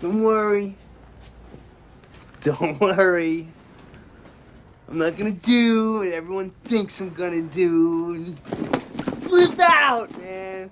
Don't worry. Don't worry. I'm not gonna do what everyone thinks I'm gonna do. Flip out, man.